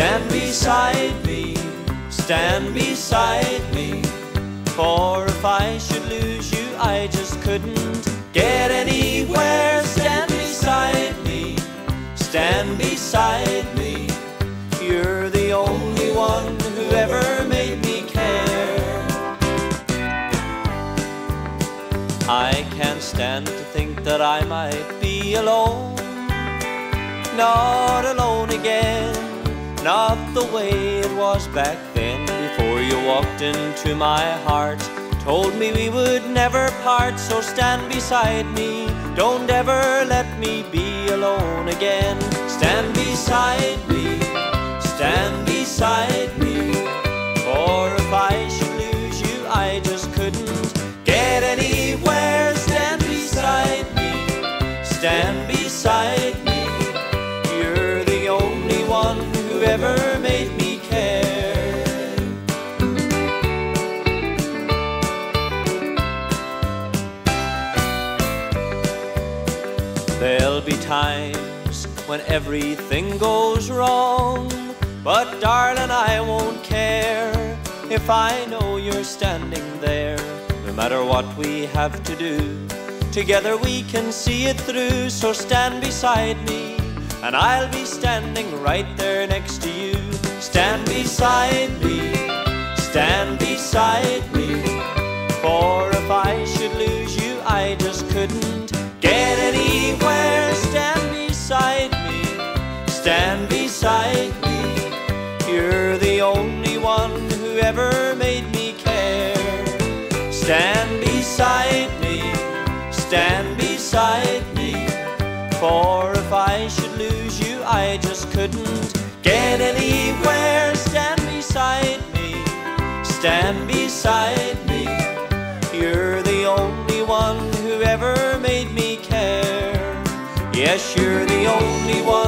beside me, stand beside me. For if I should lose you, I just couldn't get anywhere. Stand beside me, stand beside me. You're the only one who ever made me care. I can't stand to think that I might be alone, not not the way it was back then before you walked into my heart. Told me we would never part, so stand beside me. Don't ever let me be alone again. Stand beside me, stand beside me. For if I should lose you, I just couldn't get anywhere. There'll be times when everything goes wrong, but darling, I won't care if I know you're standing there. No matter what we have to do, together we can see it through. So stand beside me, and I'll be standing right there next to you. Stand beside me, stand beside me. For if I should lose you, I just couldn't stand beside me. You're the only one who ever made me care. Stand beside me, stand beside me. For if I should lose you, I just couldn't get anywhere. Stand beside me, stand beside me. You're the only one who ever made me care. Yes, you're the only one